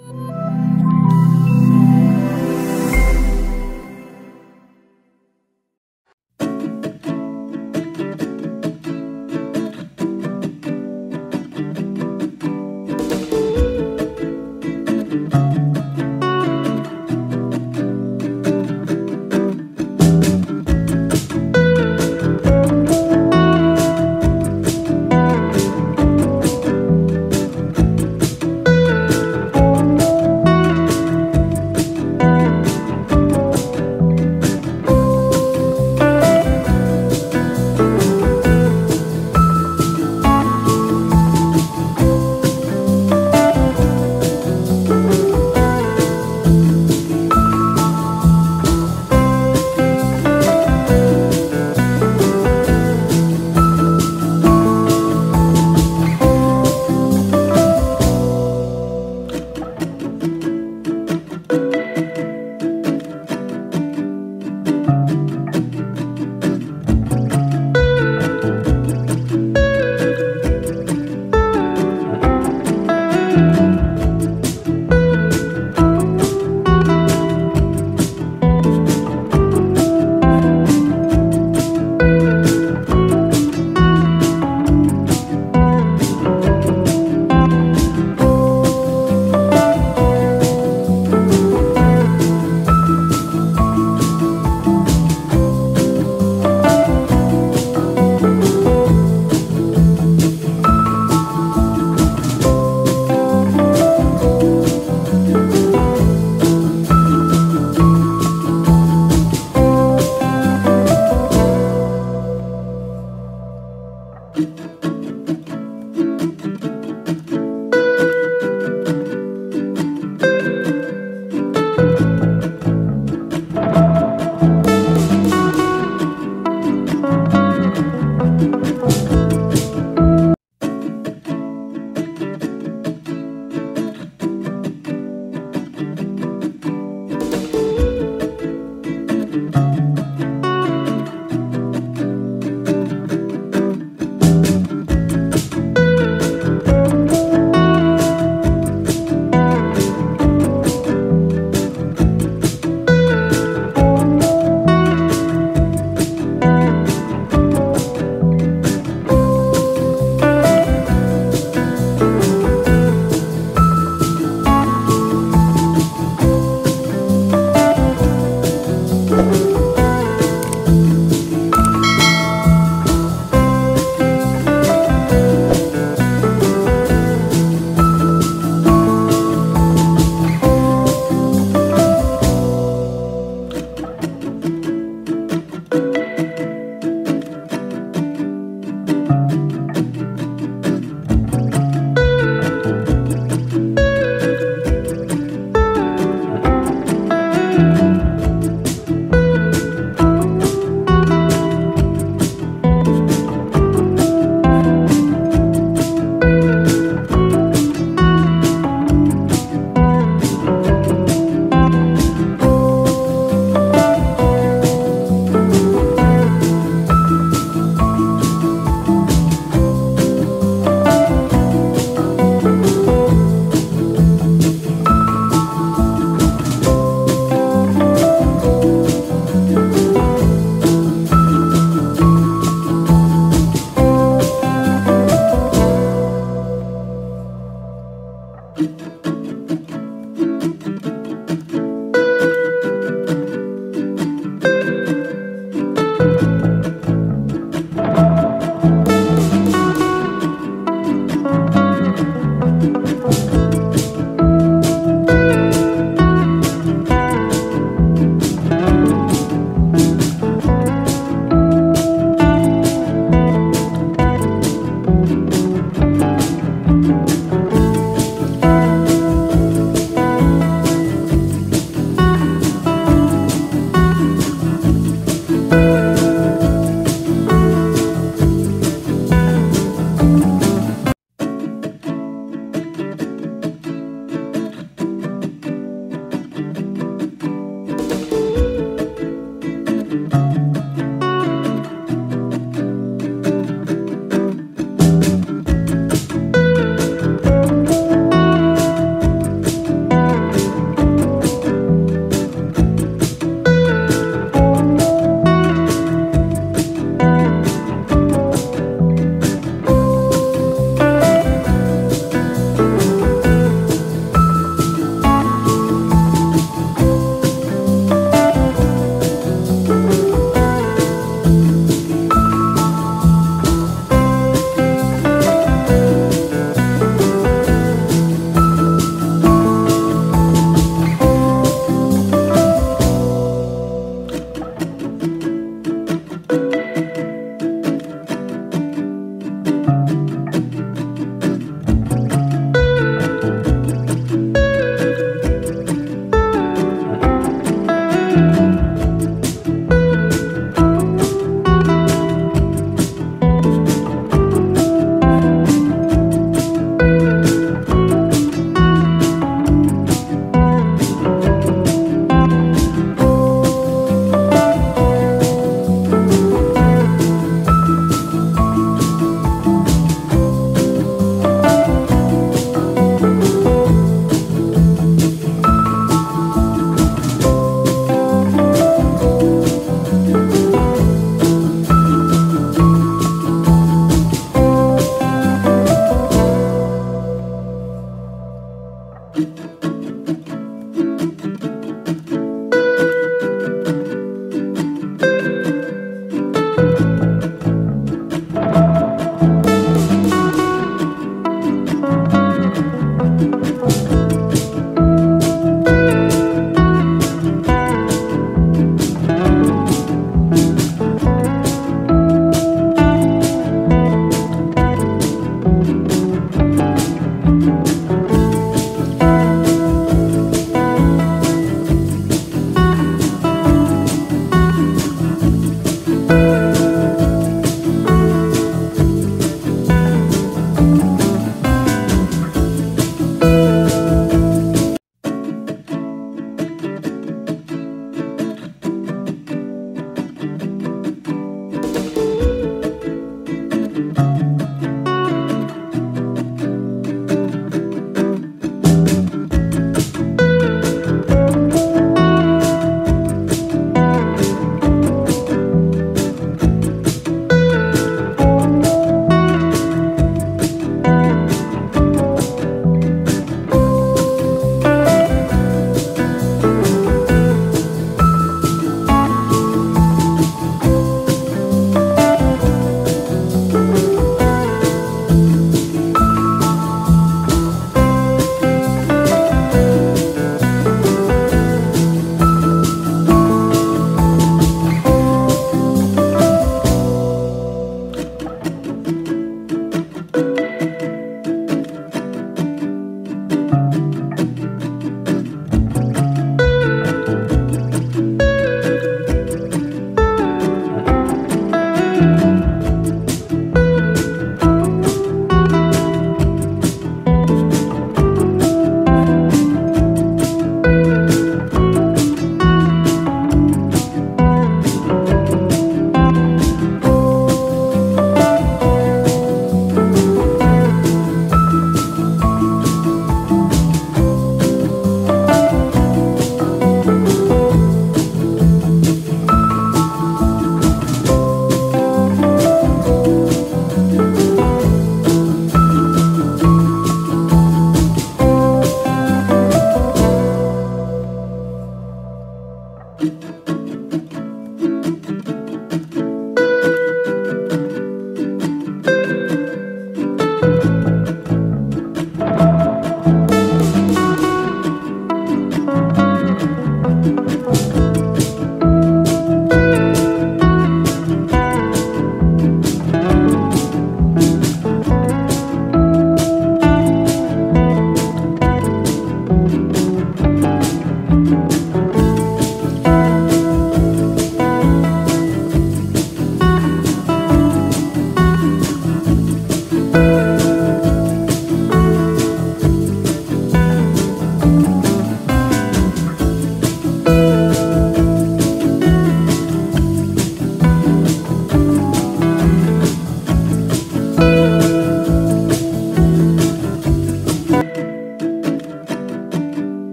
you